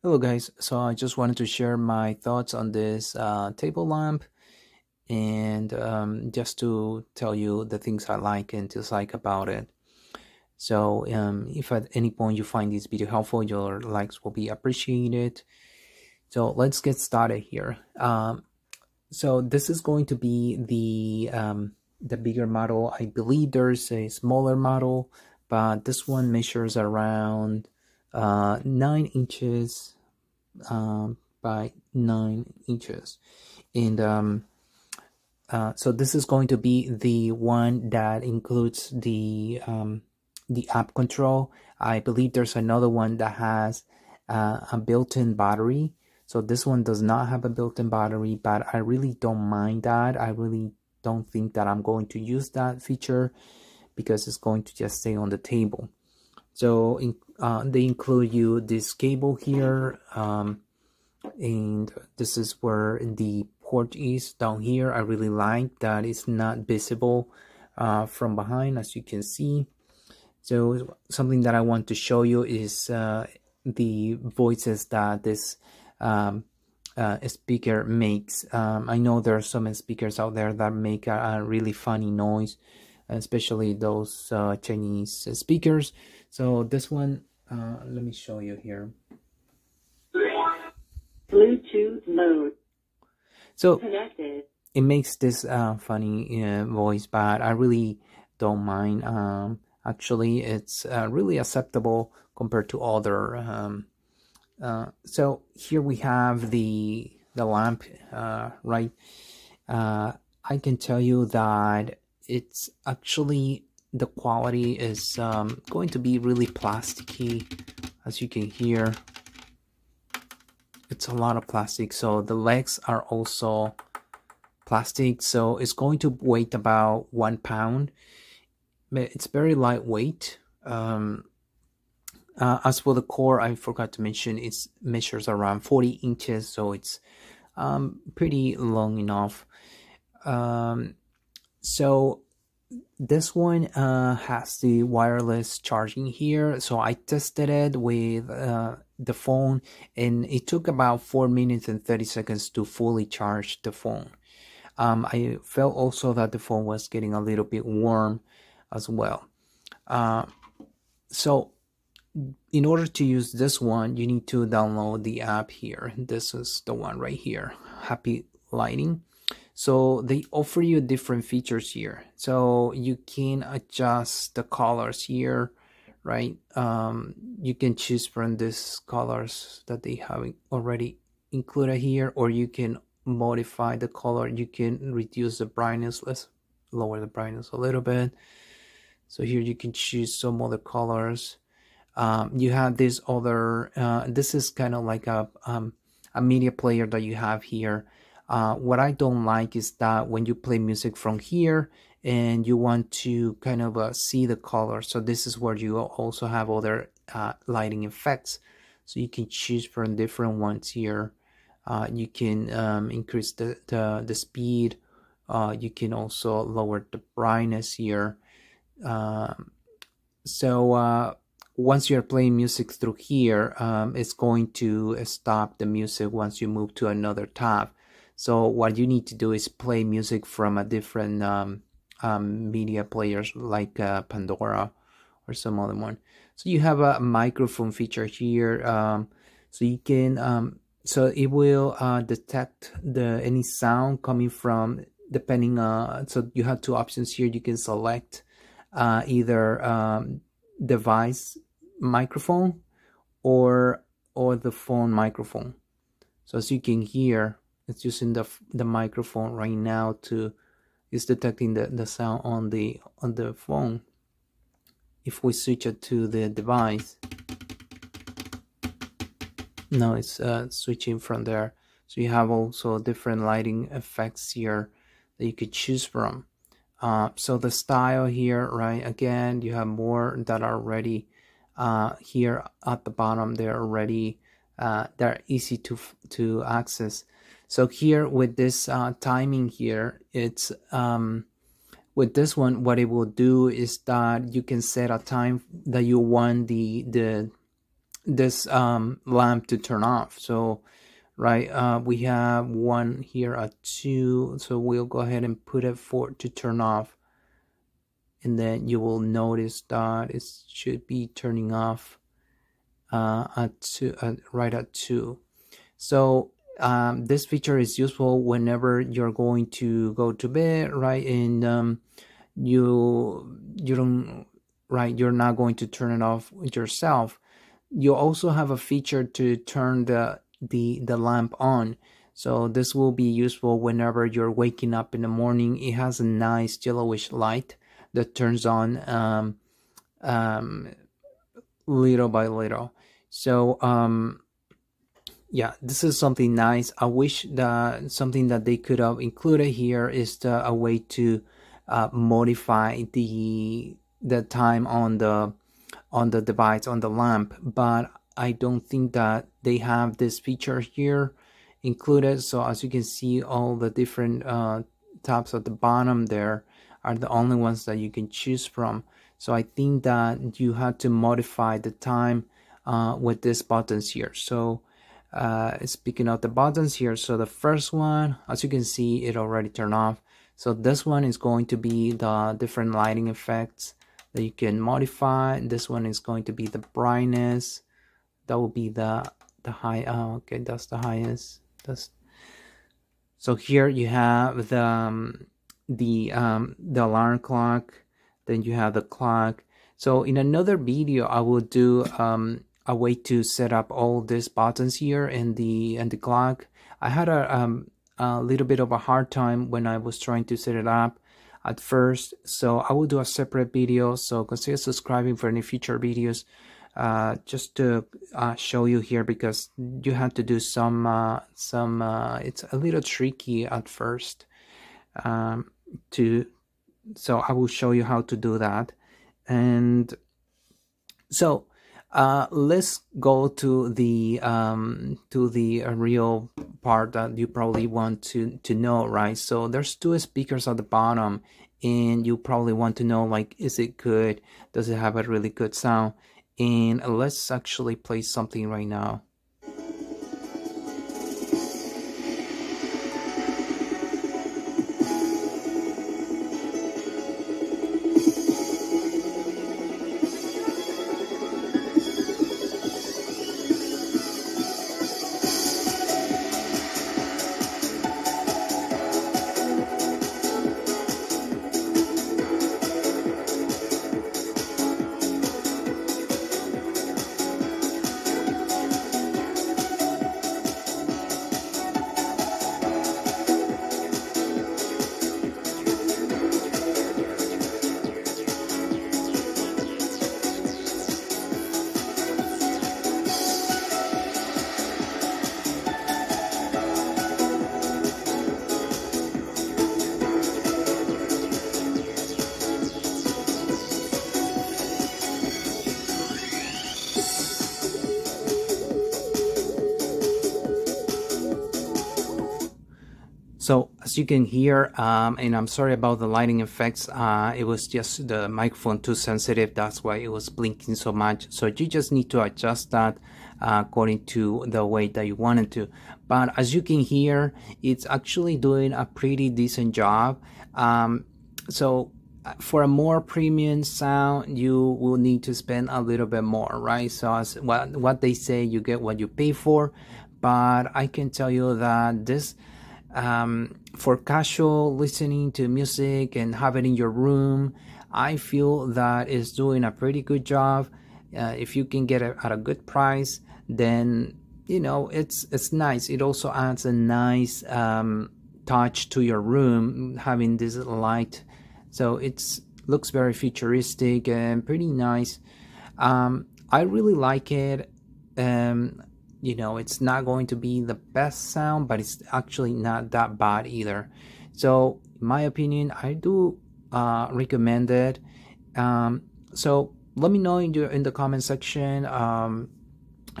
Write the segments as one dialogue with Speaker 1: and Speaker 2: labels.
Speaker 1: Hello guys, so I just wanted to share my thoughts on this uh, table lamp and um, just to tell you the things I like and dislike about it. So um, if at any point you find this video helpful, your likes will be appreciated. So let's get started here. Um, so this is going to be the um, the bigger model. I believe there's a smaller model, but this one measures around uh, 9 inches um, by 9 inches. And um, uh, so this is going to be the one that includes the um, the app control. I believe there's another one that has uh, a built-in battery. So this one does not have a built-in battery but I really don't mind that. I really don't think that I'm going to use that feature because it's going to just stay on the table so uh, they include you this cable here um, and this is where the port is down here I really like that it's not visible uh, from behind as you can see. So something that I want to show you is uh, the voices that this um, uh, speaker makes. Um, I know there are some speakers out there that make a, a really funny noise especially those uh, Chinese speakers so this one uh, let me show you here.
Speaker 2: Bluetooth mode.
Speaker 1: So
Speaker 2: connected.
Speaker 1: it makes this uh, funny uh, voice but I really don't mind. Um, actually it's uh, really acceptable compared to other um, uh, so here we have the the lamp uh, right? Uh, I can tell you that it's actually the quality is um, going to be really plasticky as you can hear. It's a lot of plastic so the legs are also plastic so it's going to weight about one pound. But it's very lightweight um, uh, as for the core I forgot to mention it measures around 40 inches so it's um, pretty long enough. Um, so this one uh, has the wireless charging here. So I tested it with uh, the phone and it took about 4 minutes and 30 seconds to fully charge the phone. Um, I felt also that the phone was getting a little bit warm as well. Uh, so in order to use this one you need to download the app here. This is the one right here happy lighting so they offer you different features here. So you can adjust the colors here right? Um, you can choose from these colors that they have already included here or you can modify the color. You can reduce the brightness let's lower the brightness a little bit. So here you can choose some other colors. Um, you have this other uh, this is kind of like a um, a media player that you have here uh, what I don't like is that when you play music from here and you want to kind of uh, see the color, so this is where you also have other uh, lighting effects. So you can choose from different ones here. Uh, you can um, increase the, the, the speed. Uh, you can also lower the brightness here. Um, so uh, once you're playing music through here, um, it's going to stop the music once you move to another tab. So what you need to do is play music from a different um, um, media players like uh, Pandora or some other one. So you have a microphone feature here. Um, so you can, um, so it will uh, detect the any sound coming from depending on, so you have two options here. You can select uh, either um, device microphone or or the phone microphone. So as you can hear, it's using the the microphone right now to is detecting the, the sound on the on the phone. If we switch it to the device now it's uh, switching from there. So you have also different lighting effects here that you could choose from. Uh, so the style here right again you have more that are ready uh, here at the bottom. They're already uh, they're easy to to access so here with this uh, timing here, it's um, with this one, what it will do is that you can set a time that you want the the this um, lamp to turn off. So, right, uh, we have one here at two. So we'll go ahead and put it for to turn off. And then you will notice that it should be turning off uh, at two, uh, right at two. So um, this feature is useful whenever you're going to go to bed, right? And um, you you don't right? You're not going to turn it off yourself. You also have a feature to turn the the the lamp on. So this will be useful whenever you're waking up in the morning. It has a nice yellowish light that turns on um, um, little by little. So um, yeah this is something nice. I wish that something that they could have included here is the, a way to uh, modify the the time on the on the device on the lamp. But I don't think that they have this feature here included. So as you can see all the different uh, tabs at the bottom there are the only ones that you can choose from. So I think that you have to modify the time uh, with these buttons here. So uh, speaking of the buttons here. So the first one as you can see it already turned off. So this one is going to be the different lighting effects that you can modify. This one is going to be the brightness. That will be the the high oh okay that's the highest. That's so here you have the um, the um the alarm clock. Then you have the clock. So in another video i will do um a way to set up all these buttons here in the and the clock. I had a um a little bit of a hard time when i was trying to set it up at first so i will do a separate video so consider subscribing for any future videos uh, just to uh, show you here because you have to do some uh, some uh, it's a little tricky at first um, to so I will show you how to do that. And so uh, let's go to the um, to the real part that you probably want to to know, right? So there's two speakers at the bottom, and you probably want to know like, is it good? Does it have a really good sound? And let's actually play something right now. So as you can hear, um, and I'm sorry about the lighting effects, uh, it was just the microphone too sensitive. That's why it was blinking so much. So you just need to adjust that uh, according to the way that you wanted to. But as you can hear, it's actually doing a pretty decent job. Um, so uh, for a more premium sound, you will need to spend a little bit more, right? So as what, what they say, you get what you pay for. But I can tell you that this um, for casual listening to music and have it in your room, I feel that is doing a pretty good job. Uh, if you can get it at a good price, then you know it's it's nice. It also adds a nice um, touch to your room having this light, so it's looks very futuristic and pretty nice. Um, I really like it. Um, you know it's not going to be the best sound but it's actually not that bad either. So in my opinion i do uh, recommend it. Um, so let me know in the in the comment section um,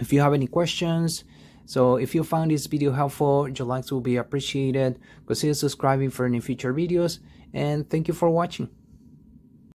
Speaker 1: if you have any questions. So if you found this video helpful your likes will be appreciated. Consider subscribing for any future videos and thank you for watching